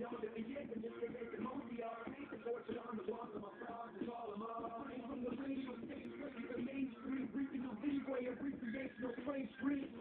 know that the years and just get the most of y'all. The on the walls of my and up. From the the main street, the leeway of recreational plain street.